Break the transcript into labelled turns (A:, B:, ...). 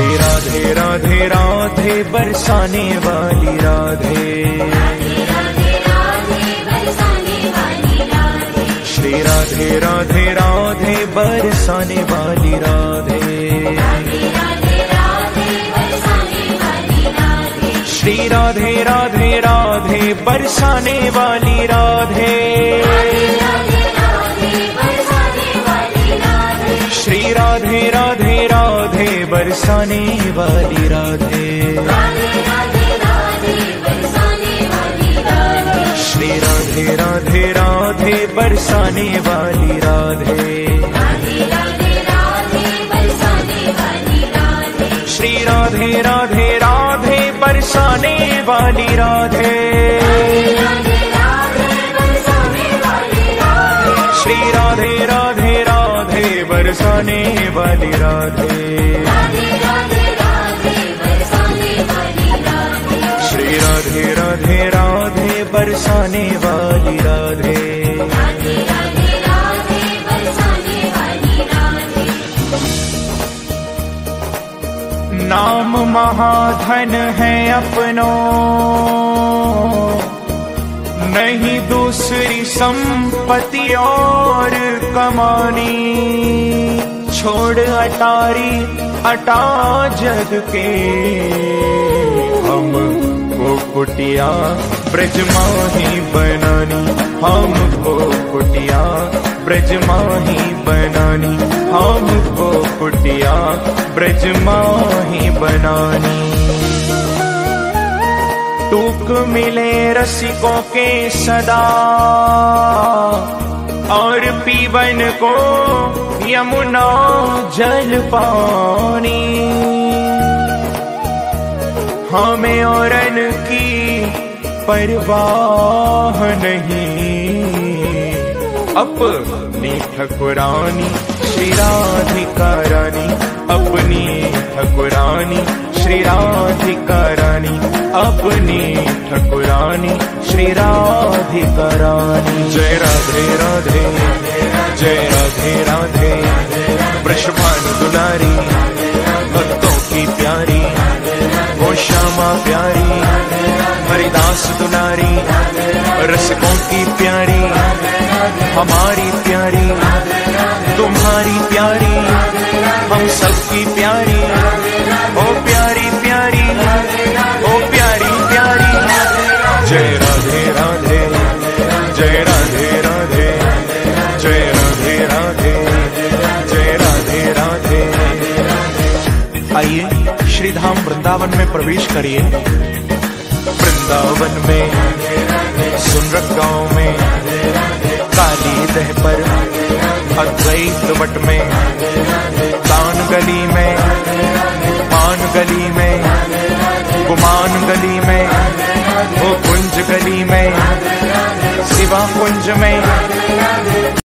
A: राधे राधे राधे बरसाने वाली राधे। श्री राधे राधे राधे बरसाने वाली राधे। श्री राधे राधे राधे बरसाने वाली राधे बरसाने वाली राधे श्री राधे राधे राधे, बरसाने वाली राधे श्री राधे राधे राधे, बरसाने वाली राधे श्री राधे राधे राधे, बरसाने वाली राधे श्री राधे राधे राधे बरसाने वाली राधे। नाम महाधन है अपनो। नहीं दूसरी संपत्ति और कमानी। छोड़ अटारी अटा जग को। कुटिया ब्रज माही बनानी, हमको कुटिया ब्रज माही बनानी, हमको कुटिया ब्रज माही बनानी। टूक मिले रसिकों के सदा, और पीवन को यमुना जल पानी। हमें और की परवाह नहीं। अपनी ठकुरानी, श्री राधिका रानी अपनी ठकुरानी, श्री राधिका रानी अपनी ठकुरानी, श्री राधिका रानी जय राधे राधे, जय राधे राधे वृषभानु प्यारी, हरिदास दुलारी, रसिकों की प्यारी, हमारी प्यारी, तुम्हारी प्यारी, हम सबकी प्यारी, ओ प्यारी प्यारी, ओ प्यारी प्यारी। जय राधे राधे, जय राधे राधे, जय राधे राधे, जय राधे राधे। आइए श्री धाम वृंदावन में प्रवेश करिए। वृंदावन में सुनरक गाँव में, काली दह पर, अद्वैत वट में, दान गली में, पान गली में, गुमान गली में वो कुंज गली में, शिवा कुंज में।